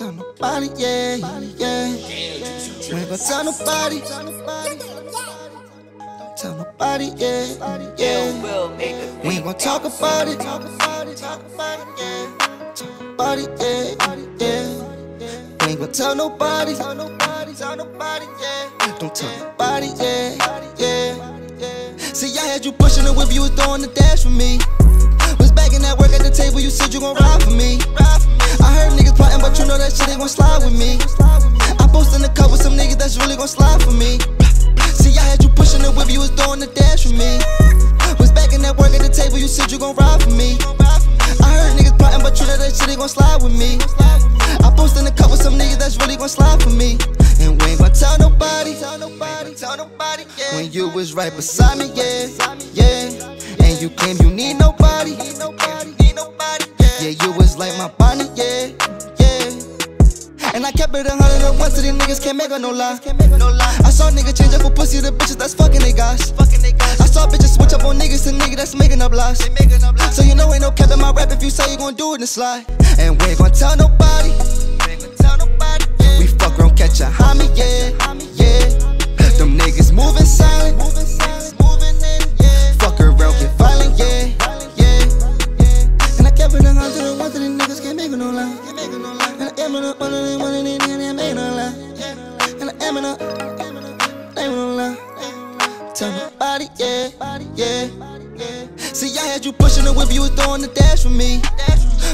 tell nobody, yeah, yeah. We ain't gonna tell nobody. Tell nobody, yeah, yeah. We ain't gonna talk about it. Talk about it, talk about it, yeah. Talk about it, yeah, yeah. We ain't gonna tell nobody. Tell nobody, tell nobody, yeah. Don't tell nobody, yeah, yeah. See, I had you pushing the whip, you was throwing the dash for me. Was bagging that work at the table, you said you gon' ride for me. Know that shit ain't gon' slide with me. I posted in the cup with some niggas that's really gon' slide for me. See, I had you pushing the whip, you was throwing the dash for me. Was back in that work at the table, you said you gon' ride for me. I heard niggas plotting, but you know that shit ain't gon' slide with me. I posted in the cup with some niggas that's really gon' slide for me. And we ain't gon' tell nobody. When you was right beside me, yeah, yeah. And you claim you need nobody, a hundred and one to these niggas can't make her no lie. I saw niggas change up for pussy to bitches that's fucking they guys. I saw bitches switch up on niggas to niggas that's making up lies. So you know ain't no cap in my rap if you say you gon' do it in and slide. And we ain't gon' tell nobody. We fuck around, catch a homie, yeah, yeah. Am in a one these niggas can't make it no lie. And I am in a, ain't no lie. Tell nobody, yeah, yeah. See, I had you pushing the whip, you was throwing the dash for me.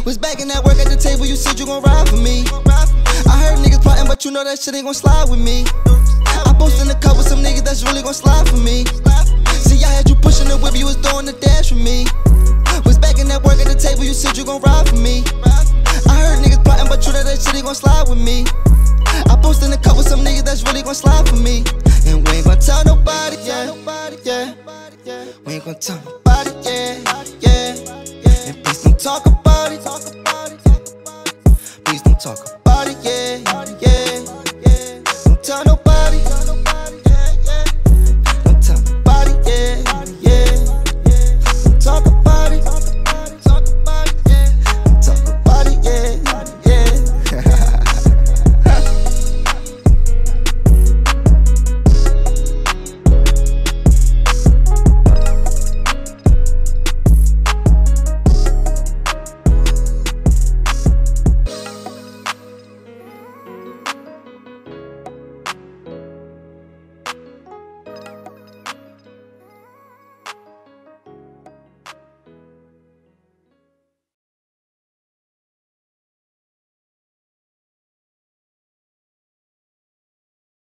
Was bagging that work at the table, you said you gon' ride for me. I heard niggas plotting, but you know that shit ain't gon' slide with me. I posted in the cup with some niggas that's really gon' slide for me. See, I had you pushing the whip, you was throwing the dash for me. Was bagging that work at the table, you said you gon' ride for me gon' slide with me. I post in the cut with some niggas that's really gon' slide for me. And we ain't gon' tell nobody, yeah. yeah. We ain't gon' tell nobody, yeah. yeah. And please don't talk about it. Please don't talk about it, yeah. yeah. Don't tell nobody.